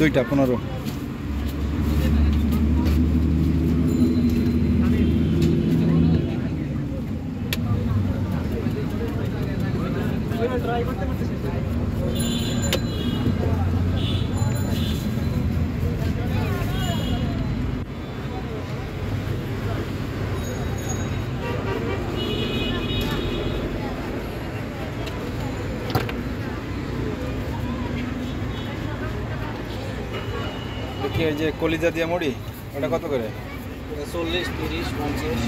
দুইটা পনেরো। যে কলিজা দিয়ে মুড়ি? ওটা কত করে? চল্লিশ তিরিশ পঞ্চাশ।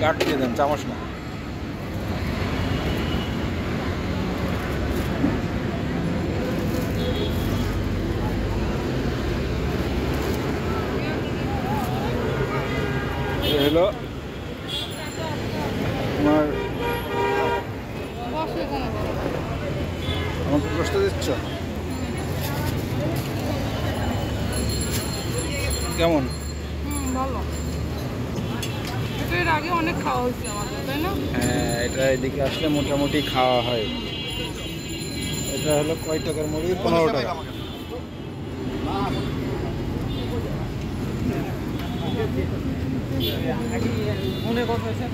কাঠ দিয়ে দেন চামচ না। হলো তোমার আমাকে কষ্ট দিচ্ছ? কেমন? ভালো। এর আগে অনেক খাওয়া হয়েছে আমাদের তাই না? হ্যাঁ এটা এদিকে আসলে মোটামুটি খাওয়া হয়। এটা হলো কয় টাকার মুড়ি? পনেরো টাকা মনে করতেছেন